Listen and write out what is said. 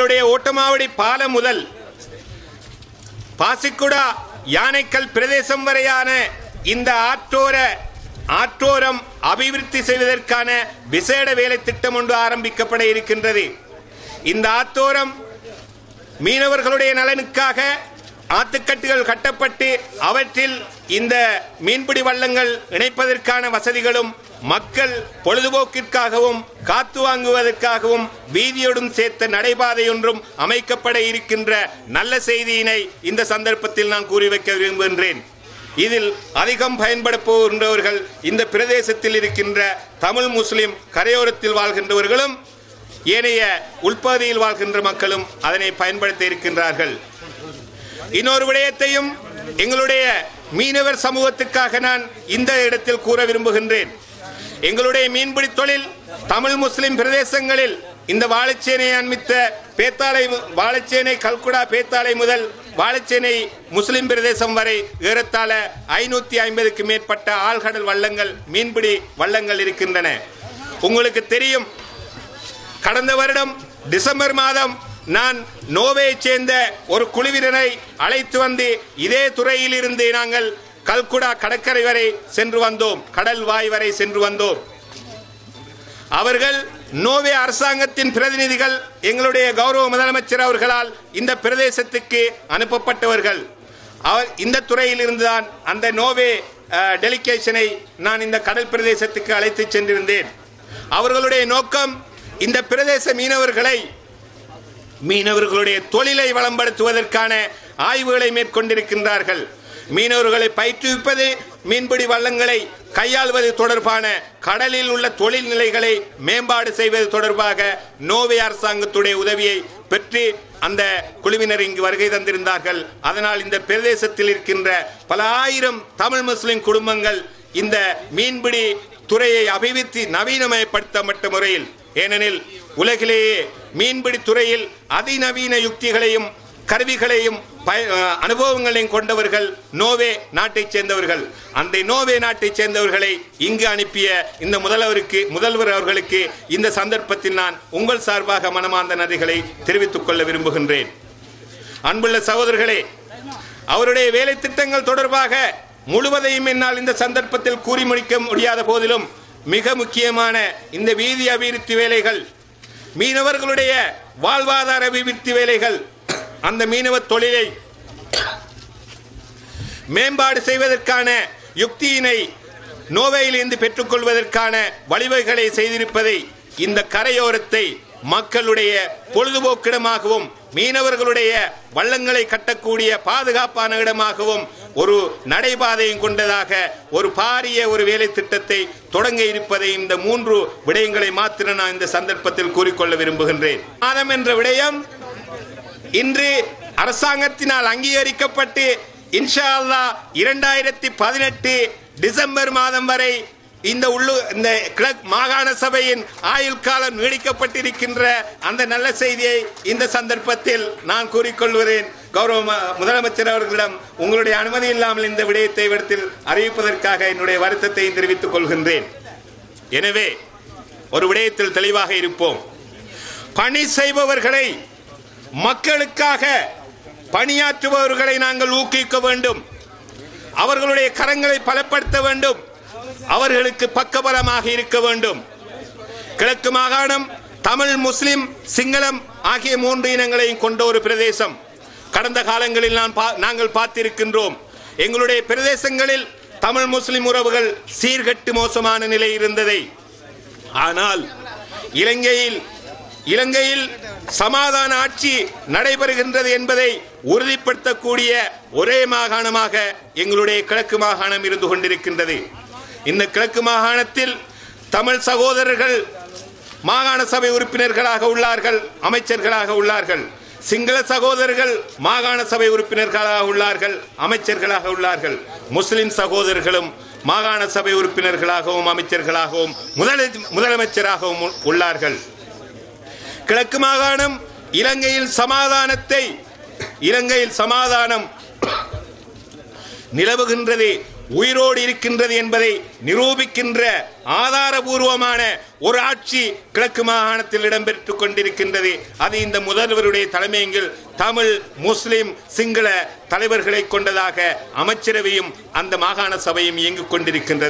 எங்களுடைய ஓட்டமாவடி பாலம் முதல் பாசிக்குடா யானைக்கல் பிரதேசம் வரையான இந்த ஆற்றோர ஆற்றோரம் அபிவிருத்தி செய்வதற்கான விசேட வேலை திட்டம் ஒன்று ஆரம்பிக்கப்பட இருக்கின்றது. இந்த ஆத்தோரம் மீனவர்களுடைய நலனுக்காக ஆத்துக்கட்டுகள் கட்டப்பட்டு அவற்றில் இந்த மீன்பிடி வள்ளங்கள் இணைப்பதற்கான வசதிகளும் மக்கள் பொழுதுபோக்கிற்காகவும் காத்து வாங்குவதற்காகவும் வீதியோடும் சேர்த்த நடைபாதை ஒன்றும் அமைக்கப்பட இருக்கின்ற நல்ல செய்தியினை இந்த சந்தர்ப்பத்தில் நான் கூறி வைக்க விரும்புகின்றேன். இதில் அதிகம் பயன்பட போகின்றவர்கள் இந்த பிரதேசத்தில் இருக்கின்ற தமிழ் முஸ்லிம் கரையோரத்தில் வாழ்கின்றவர்களும் ஏனைய உள்பகுதியில் வாழ்கின்ற மக்களும் அதனை பயன்படுத்த இருக்கின்றார்கள். இன்னொரு விடயத்தையும் எங்களுடைய மீனவர் சமூகத்துக்காக நான் இந்த இடத்தில் கூற விரும்புகின்றேன். எங்களுடைய மீன்பிடி தொழில் தமிழ் முஸ்லிம் பிரதேசங்களில் இந்த வாழைச்சேனை அண்மித்த பேத்தாலை வாழைச்சேனை கல்குடா பேத்தாலை முதல் வாழைச்சேனை முஸ்லிம் பிரதேசம் வரை ஏறத்தாழ ஐநூத்தி ஐம்பதுக்கு மேற்பட்ட ஆழ்கடல் வள்ளங்கள் மீன்பிடி வள்ளங்கள் இருக்கின்றன. உங்களுக்கு தெரியும் கடந்த வருடம் டிசம்பர் மாதம் நான் நோவையைச் சேர்ந்த ஒரு குழுவினரை அழைத்து வந்து இதே துறையில் இருந்து நாங்கள் கல்குடா கடற்கரை வரை சென்று வந்தோம். கடல் வாய் வரை சென்று வந்தோம். அவர்கள் நோவே அரசாங்கத்தின் பிரதிநிதிகள் எங்களுடைய கௌரவ முதலமைச்சர் அவர்களால் இந்த பிரதேசத்துக்கு அனுப்பப்பட்டவர்கள். அவர் இந்த துறையில் இருந்துதான் அந்த நோவே டெலிகேஷனை நான் இந்த கடல் பிரதேசத்துக்கு அழைத்து சென்றிருந்தேன். அவர்களுடைய நோக்கம் இந்த பிரதேச மீனவர்களை மீனவர்களுடைய தொழிலை வளம்படுத்துவதற்கான ஆய்வுகளை மேற்கொண்டிருக்கின்றார்கள். மீனவர்களை பயிற்றுவிப்பது மீன்பிடி வள்ளங்களை கையாள்வது தொடர்பான கடலில் உள்ள தொழில் நிலைகளை மேம்பாடு செய்வது தொடர்பாக நோவே அரசாங்கத்துடைய உதவியை பெற்று அந்த குழுவினர் இங்கு வருகை தந்திருந்தார்கள். அதனால் இந்த பிரதேசத்தில் இருக்கின்ற பல ஆயிரம் தமிழ் முஸ்லிம் குடும்பங்கள் இந்த மீன்பிடி துறையை அபிவிருத்தி நவீனமயப்படுத்தப்பட்ட முறையில் ஏனெனில் உலகிலேயே மீன்பிடி துறையில் அதிநவீன யுக்திகளையும் கருவிகளையும் பய- அனுபவங்களையும் கொண்டவர்கள் நோவே நாட்டைச் சேர்ந்தவர்கள். அந்த நோவே நாட்டைச் சேர்ந்தவர்களை இங்கு அனுப்பிய இந்த முதல்வருக்கு முதல்வர் அவர்களுக்கு இந்த சந்தர்ப்பத்தில் நான் உங்கள் சார்பாக மனமார்ந்த நதிகளை தெரிவித்துக் கொள்ள விரும்புகின்றேன். அன்புள்ள சகோதரர்களே அவருடைய வேலை திட்டங்கள் தொடர்பாக முழுவதையும் என்னால் இந்த சந்தர்ப்பத்தில் கூறி முடிக்க முடியாத போதிலும் மிக முக்கியமான இந்த வீதி அபிவிருத்தி வேலைகள் மீனவர்களுடைய வாழ்வாதார அபிவிருத்தி வேலைகள் அந்த மீனவ தொழிலை மேம்பாடு செய்வதற்கான யுக்தியினை நோவையிலிருந்து பெற்றுக்கொள்வதற்கான வழிவகைகளை செய்திருப்பதை இந்த கரையோரத்தை மக்களுடைய பொழுதுபோக்கிடமாகவும் மீனவர்களுடைய வள்ளங்களை கட்டக்கூடிய பாதுகாப்பான இடமாகவும் ஒரு நடைபாதையும் கொண்டதாக ஒரு பாரிய ஒரு வேலை திட்டத்தை தொடங்க இருப்பதை இந்த மூன்று விடயங்களை மாத்திர நான் இந்த சந்தர்ப்பத்தில் கூறிக்கொள்ள விரும்புகின்றேன். மாதம் என்ற விடயம் இன்று அரசாங்கத்தினால் அங்கீகரிக்கப்பட்டு இன்ஷா அல்லாஹ் இரண்டாயிரத்தி பதினெட்டு டிசம்பர் மாதம் வரை இந்த உள்ளு இந்த கிழக்கு மாகாண சபையின் ஆயுள் காலம் நீடிக்கப்பட்டிருக்கின்ற அந்த நல்ல செய்தியை இந்த சந்தர்ப்பத்தில் நான் கூறிக்கொள்கிறேன். கௌரவ முதலமைச்சர் அவர்களிடம் உங்களுடைய அனுமதி இல்லாமல் இந்த விடயத்தை இடத்தில் அறிவிப்பதற்காக என்னுடைய வருத்தத்தை தெரிவித்துக் கொள்கின்றேன். எனவே ஒரு விடயத்தில் தெளிவாக இருப்போம். பணி செய்பவர்களை மக்களுக்காக பணியாற்றுபவர்களை நாங்கள் ஊக்குவிக்க வேண்டும். அவர்களுடைய கரங்களை பலப்படுத்த வேண்டும். அவர்களுக்கு பக்கபலமாக இருக்க வேண்டும். கிழக்கு மாகாணம் தமிழ் முஸ்லிம் சிங்களம் ஆகிய மூன்று இனங்களையும் கொண்ட ஒரு பிரதேசம். கடந்த காலங்களில் நான் பா- நாங்கள் பார்த்திருக்கின்றோம். எங்களுடைய பிரதேசங்களில் தமிழ் முஸ்லிம் உறவுகள் சீர்கட்டு மோசமான நிலை இருந்ததை. ஆனால் இலங்கையில் இலங்கையில் சமாதான ஆட்சி நடைபெறுகின்றது என்பதை உறுதிப்படுத்தக்கூடிய ஒரே மாகாணமாக எங்களுடைய கிழக்கு மாகாணம் இருந்து கொண்டிருக்கின்றது. இந்த கிழக்கு மாகாணத்தில் தமிழ் சகோதரர்கள் மாகாண சபை உறுப்பினர்களாக உள்ளார்கள் அமைச்சர்களாக உள்ளார்கள். சிங்கள சகோதரர்கள் மாகாண சபை உறுப்பினர்களாக உள்ளார்கள் அமைச்சர்களாக உள்ளார்கள். முஸ்லிம் சகோதரர்களும் மாகாண சபை உறுப்பினர்களாகவும் அமைச்சர்களாகவும் முதல முதலமைச்சராகவும் உள்ளார்கள். கிழக்கு மாகாணம் இலங்கையில் சமாதானத்தை இலங்கையில் சமாதானம் நிலவுகின்றது. உயிரோடு இருக்கின்றது என்பதை நிரூபிக்கின்ற ஆதாரபூர்வமான ஒரு ஆட்சி கிழக்கு மாகாணத்தில் இடம்பெற்றுக் கொண்டிருக்கின்றது. அது இந்த முதல்வருடைய தலைமையில் தமிழ் முஸ்லிம் சிங்கள தலைவர்களை கொண்டதாக அமைச்சரவையும் அந்த மாகாண சபையும் இயங்கிக் கொண்டிருக்கின்றது.